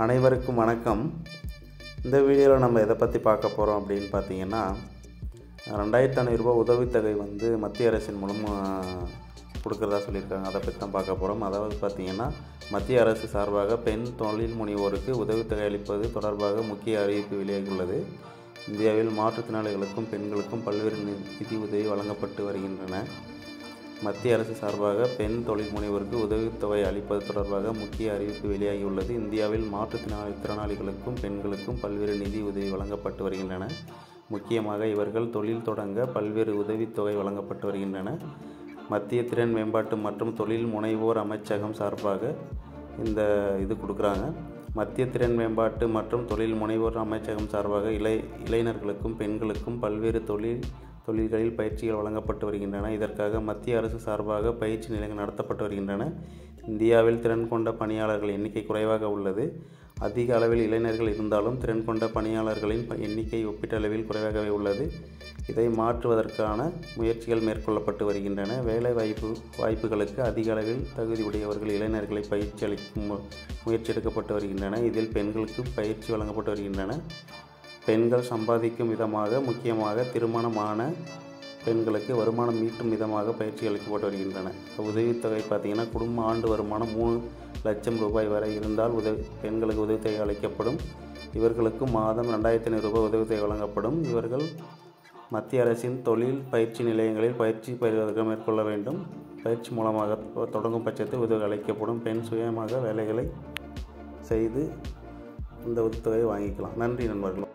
அனைவருக்கும் வணக்கம். இந்த வீடியோவில் நம்ம எதை பற்றி பார்க்க போகிறோம் அப்படின்னு பார்த்தீங்கன்னா ரெண்டாயிரத்து ஐநூறுரூபா உதவித்தொகை வந்து மத்திய அரசின் மூலம் கொடுக்குறதா சொல்லியிருக்காங்க. அதை பற்றி தான் பார்க்க போகிறோம் அதாவது பார்த்தீங்கன்னா மத்திய அரசு சார்பாக பெண் தொழில் முனைவோருக்கு உதவித்தொகை அளிப்பது தொடர்பாக முக்கிய அறிவிப்பு வெளியாகியுள்ளது. இந்தியாவில் மாற்றுத்திறனாளிகளுக்கும் பெண்களுக்கும் பல்வேறு நிதி உதவி வழங்கப்பட்டு வருகின்றன. மத்திய அரசு சார்பாக பெண் தொழில் முனைவோருக்கு உதவித்தொகை அளிப்பது தொடர்பாக முக்கிய அறிவிப்பு வெளியாகியுள்ளது. இந்தியாவில் மாற்றுத்திறனாளி திறனாளிகளுக்கும் பெண்களுக்கும் பல்வேறு நிதி உதவி வழங்கப்பட்டு வருகின்றன. முக்கியமாக இவர்கள் தொழில் தொடங்க பல்வேறு உதவித்தொகை வழங்கப்பட்டு வருகின்றன. மத்திய திறன் மேம்பாட்டு மற்றும் தொழில் முனைவோர் அமைச்சகம் சார்பாக இந்த இது கொடுக்குறாங்க. மத்திய திறன் மேம்பாட்டு மற்றும் தொழில் முனைவோர் அமைச்சகம் சார்பாக இளை இளைஞர்களுக்கும் பெண்களுக்கும் பல்வேறு தொழில் தொழில்களில் பயிற்சிகள் வழங்கப்பட்டு வருகின்றன. இதற்காக மத்திய அரசு சார்பாக பயிற்சி நிலையங்கள் நடத்தப்பட்டு வருகின்றன. இந்தியாவில் திறன் கொண்ட பணியாளர்கள் எண்ணிக்கை குறைவாக உள்ளது. அதிக அளவில் இளைஞர்கள் இருந்தாலும் திறன் கொண்ட பணியாளர்களின் எண்ணிக்கை ஒப்பீட்டளவில் குறைவாகவே உள்ளது. இதை மாற்றுவதற்கான முயற்சிகள் மேற்கொள்ளப்பட்டு வருகின்றன. வேலை வாய்ப்பு வாய்ப்புகளுக்கு அதிக அளவில் தகுதி உடையவர்கள் இளைஞர்களை பயிற்சி அளிக்கும் முயற்சி எடுக்கப்பட்டு வருகின்றன. இதில் பெண்களுக்கு பயிற்சி வழங்கப்பட்டு வருகின்றன. பெண்கள் சம்பாதிக்கும் விதமாக முக்கியமாக திருமணமான பெண்களுக்கு வருமானம் ஈட்டும் விதமாக பயிற்சி அளிக்கப்பட்டு வருகின்றன. உதவித்தொகை பார்த்திங்கன்னா குடும்ப ஆண்டு வருமானம் மூணு லட்சம் ரூபாய் வரை இருந்தால் உதவி பெண்களுக்கு உதவித்தொகை அளிக்கப்படும். இவர்களுக்கு மாதம் ரெண்டாயிரத்தி ஐநூறு ரூபாய் உதவித்தொகை வழங்கப்படும். இவர்கள் மத்திய அரசின் தொழில் பயிற்சி நிலையங்களில் பயிற்சி பெறுவதற்கு மேற்கொள்ள வேண்டும். பயிற்சி மூலமாக தொடங்கும் பட்சத்தில் உதவி அளிக்கப்படும். பெண் சுயமாக வேலைகளை செய்து இந்த உதவித்தொகையை வாங்கிக்கலாம். நன்றி நண்பர்கள்.